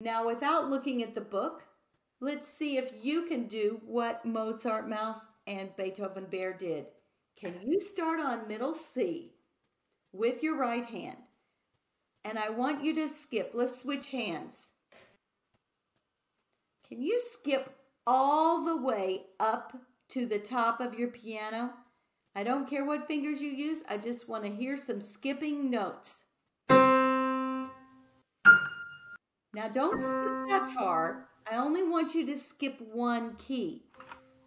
Now, without looking at the book, let's see if you can do what Mozart Mouse and Beethoven Bear did. Can you start on middle C with your right hand? And I want you to skip. Let's switch hands. Can you skip all the way up to the top of your piano? I don't care what fingers you use, I just want to hear some skipping notes. Now, don't skip that far. I only want you to skip one key.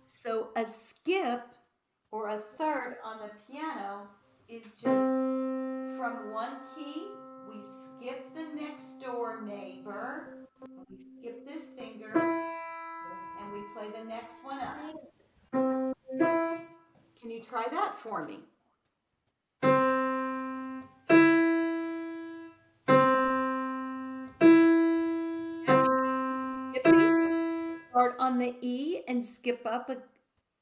So, a skip or a third on the piano is just from one key, we skip the next door neighbor, we skip this finger, and we play the next one up. Can you try that for me? The E and skip up a,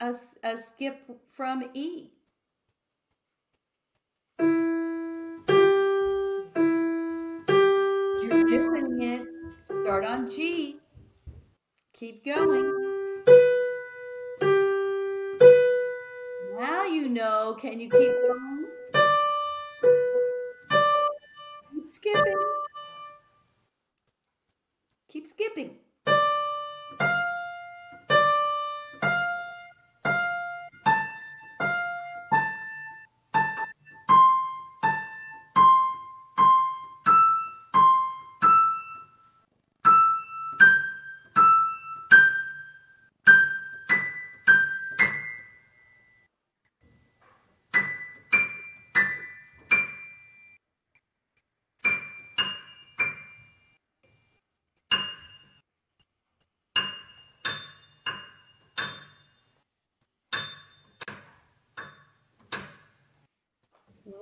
a, a skip from E. You're doing it. Start on G. Keep going. Now you know. Can you keep going? Keep skipping. Keep skipping.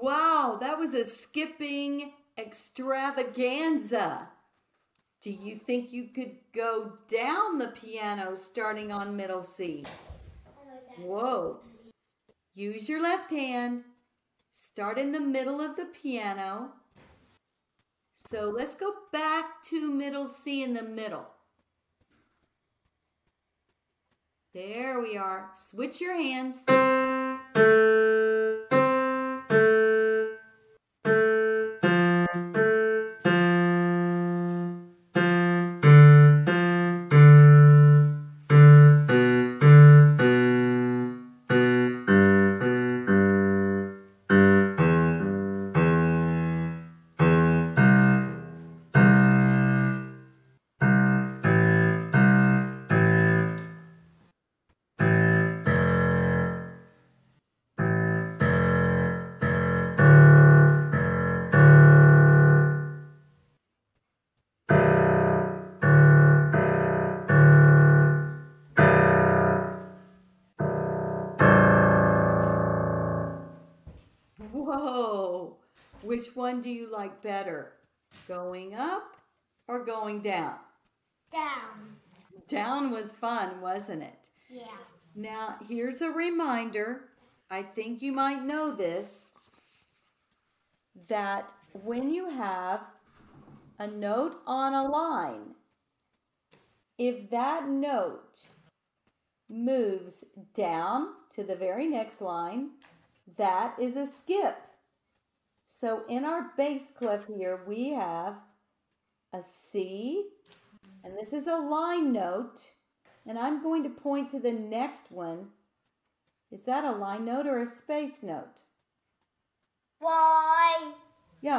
Wow, that was a skipping extravaganza. Do you think you could go down the piano starting on middle C? Whoa. Use your left hand. Start in the middle of the piano. So let's go back to middle C in the middle. There we are. Switch your hands. Which one do you like better? Going up or going down? Down. Down was fun, wasn't it? Yeah. Now, here's a reminder. I think you might know this that when you have a note on a line, if that note moves down to the very next line, that is a skip. So in our bass clef here, we have a C, and this is a line note, and I'm going to point to the next one. Is that a line note or a space note? Why?